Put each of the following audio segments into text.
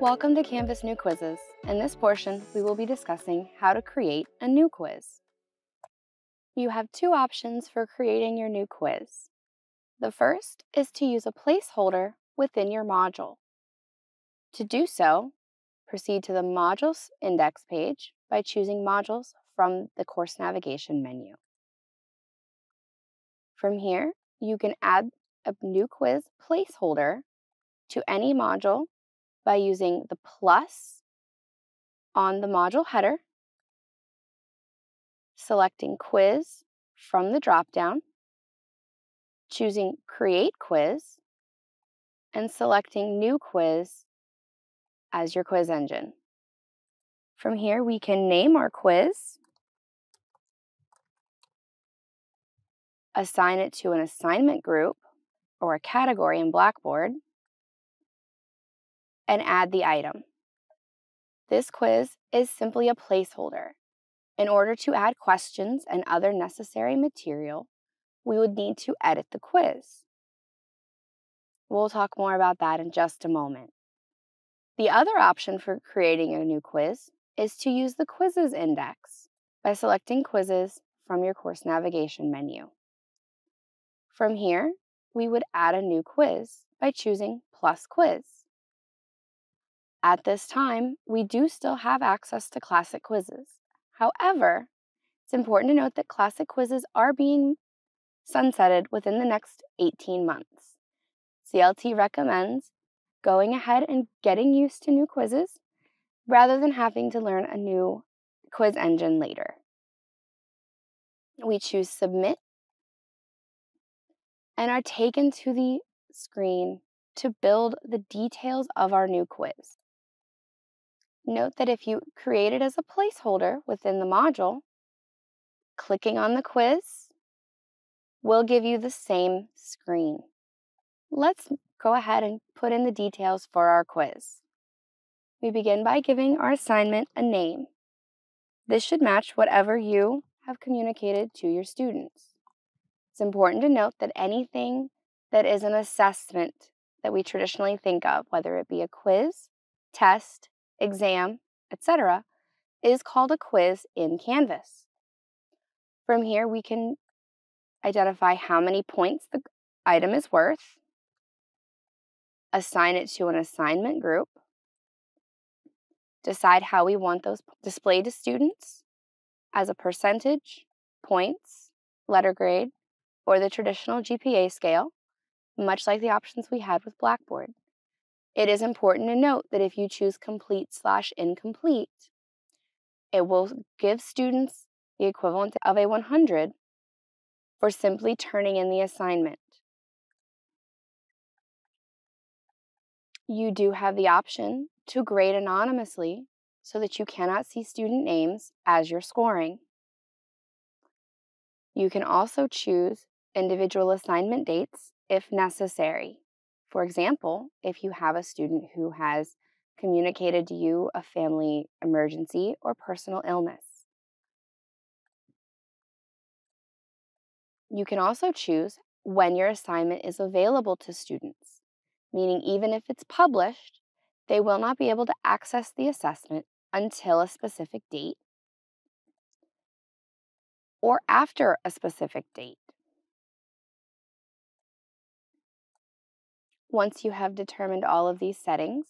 Welcome to Canvas New Quizzes. In this portion, we will be discussing how to create a new quiz. You have two options for creating your new quiz. The first is to use a placeholder within your module. To do so, proceed to the Modules Index page by choosing Modules from the Course Navigation menu. From here, you can add a new quiz placeholder to any module by using the plus on the module header, selecting Quiz from the dropdown, choosing Create Quiz, and selecting New Quiz as your quiz engine. From here, we can name our quiz, assign it to an assignment group or a category in Blackboard, and add the item. This quiz is simply a placeholder. In order to add questions and other necessary material, we would need to edit the quiz. We'll talk more about that in just a moment. The other option for creating a new quiz is to use the Quizzes index by selecting Quizzes from your course navigation menu. From here, we would add a new quiz by choosing Plus Quiz. At this time, we do still have access to classic quizzes. However, it's important to note that classic quizzes are being sunsetted within the next 18 months. CLT recommends going ahead and getting used to new quizzes rather than having to learn a new quiz engine later. We choose Submit and are taken to the screen to build the details of our new quiz. Note that if you create it as a placeholder within the module, clicking on the quiz will give you the same screen. Let's go ahead and put in the details for our quiz. We begin by giving our assignment a name. This should match whatever you have communicated to your students. It's important to note that anything that is an assessment that we traditionally think of, whether it be a quiz, test, exam, etc., is called a quiz in Canvas. From here, we can identify how many points the item is worth, assign it to an assignment group, decide how we want those displayed to students as a percentage, points, letter grade, or the traditional GPA scale, much like the options we had with Blackboard. It is important to note that if you choose complete slash incomplete, it will give students the equivalent of a 100 for simply turning in the assignment. You do have the option to grade anonymously so that you cannot see student names as you're scoring. You can also choose individual assignment dates if necessary. For example, if you have a student who has communicated to you a family emergency or personal illness. You can also choose when your assignment is available to students, meaning even if it's published, they will not be able to access the assessment until a specific date or after a specific date. Once you have determined all of these settings,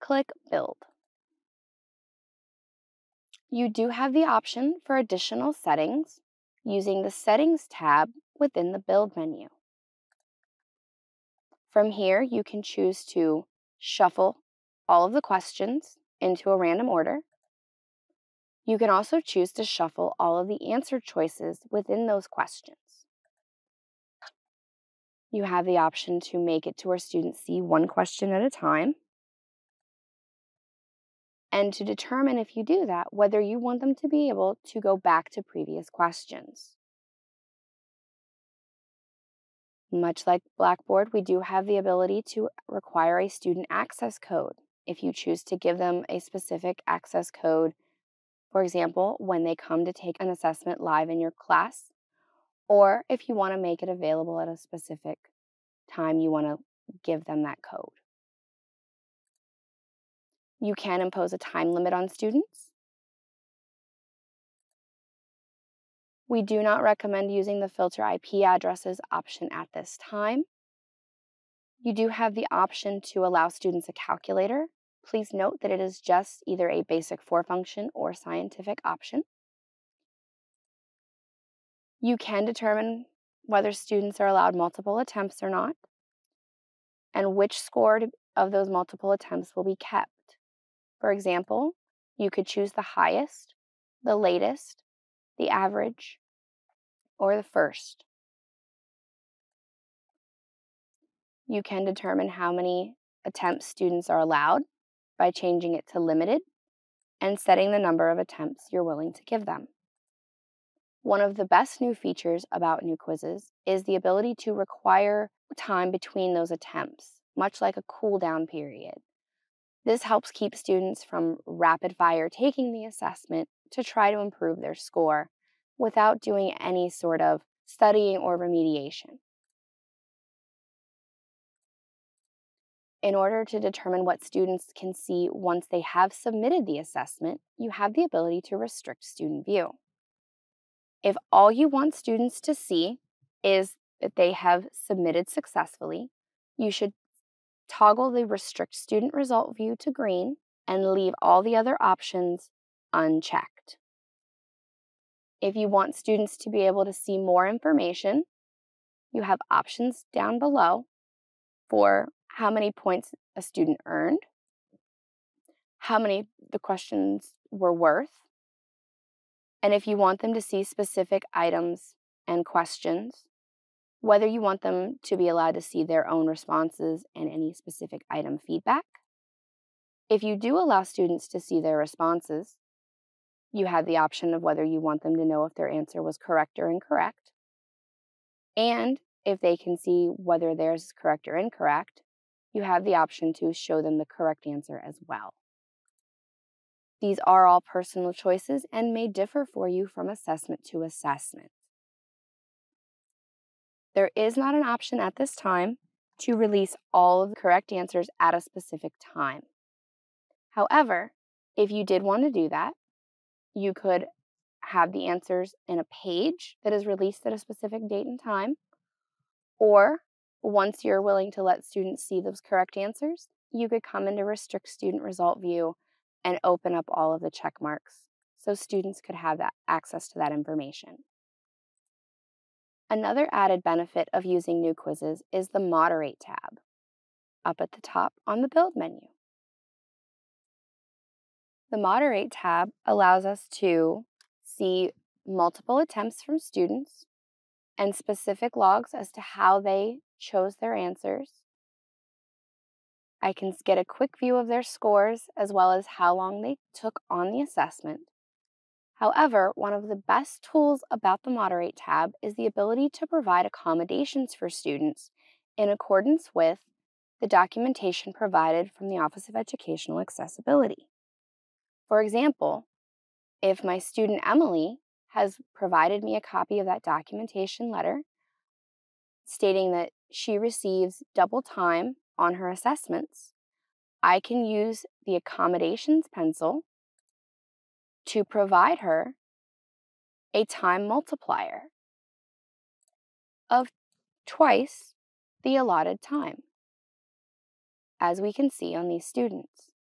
click Build. You do have the option for additional settings using the Settings tab within the Build menu. From here, you can choose to shuffle all of the questions into a random order. You can also choose to shuffle all of the answer choices within those questions. You have the option to make it to where students see one question at a time. And to determine if you do that, whether you want them to be able to go back to previous questions. Much like Blackboard, we do have the ability to require a student access code if you choose to give them a specific access code. For example, when they come to take an assessment live in your class, or if you want to make it available at a specific time you want to give them that code. You can impose a time limit on students. We do not recommend using the filter IP addresses option at this time. You do have the option to allow students a calculator. Please note that it is just either a basic four function or scientific option. You can determine whether students are allowed multiple attempts or not, and which score of those multiple attempts will be kept. For example, you could choose the highest, the latest, the average, or the first. You can determine how many attempts students are allowed by changing it to limited and setting the number of attempts you're willing to give them. One of the best new features about new quizzes is the ability to require time between those attempts, much like a cool down period. This helps keep students from rapid fire taking the assessment to try to improve their score without doing any sort of studying or remediation. In order to determine what students can see once they have submitted the assessment, you have the ability to restrict student view. If all you want students to see is that they have submitted successfully, you should toggle the restrict student result view to green and leave all the other options unchecked. If you want students to be able to see more information, you have options down below for how many points a student earned, how many the questions were worth, and if you want them to see specific items and questions, whether you want them to be allowed to see their own responses and any specific item feedback. If you do allow students to see their responses, you have the option of whether you want them to know if their answer was correct or incorrect. And if they can see whether theirs is correct or incorrect, you have the option to show them the correct answer as well. These are all personal choices and may differ for you from assessment to assessment. There is not an option at this time to release all of the correct answers at a specific time. However, if you did want to do that, you could have the answers in a page that is released at a specific date and time, or once you're willing to let students see those correct answers, you could come into Restrict Student Result View and open up all of the check marks so students could have that access to that information. Another added benefit of using new quizzes is the Moderate tab up at the top on the Build menu. The Moderate tab allows us to see multiple attempts from students and specific logs as to how they chose their answers. I can get a quick view of their scores as well as how long they took on the assessment. However, one of the best tools about the Moderate tab is the ability to provide accommodations for students in accordance with the documentation provided from the Office of Educational Accessibility. For example, if my student Emily has provided me a copy of that documentation letter stating that she receives double time on her assessments, I can use the accommodations pencil to provide her a time multiplier of twice the allotted time, as we can see on these students.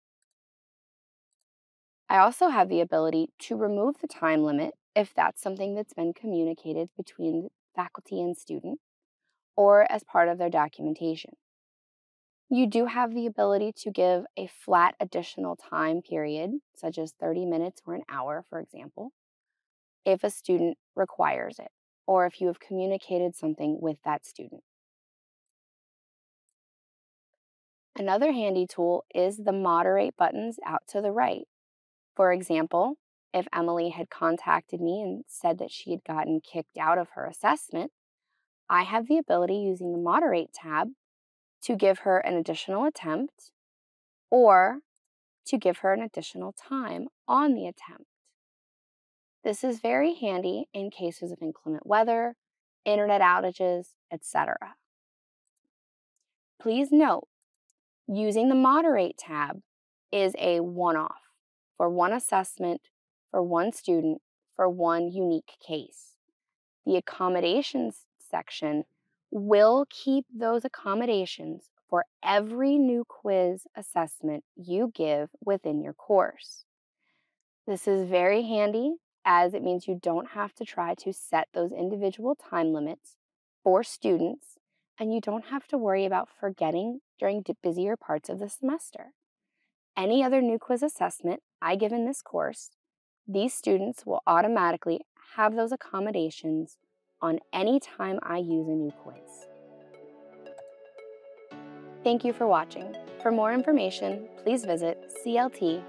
I also have the ability to remove the time limit if that's something that's been communicated between faculty and student or as part of their documentation. You do have the ability to give a flat additional time period, such as 30 minutes or an hour, for example, if a student requires it, or if you have communicated something with that student. Another handy tool is the moderate buttons out to the right. For example, if Emily had contacted me and said that she had gotten kicked out of her assessment, I have the ability using the moderate tab to give her an additional attempt or to give her an additional time on the attempt. This is very handy in cases of inclement weather, internet outages, etc. Please note, using the Moderate tab is a one off for one assessment, for one student, for one unique case. The accommodations section will keep those accommodations for every new quiz assessment you give within your course. This is very handy as it means you don't have to try to set those individual time limits for students and you don't have to worry about forgetting during busier parts of the semester. Any other new quiz assessment I give in this course, these students will automatically have those accommodations on any time I use a new quiz. Thank you for watching. For more information, please visit clt.odu.edu.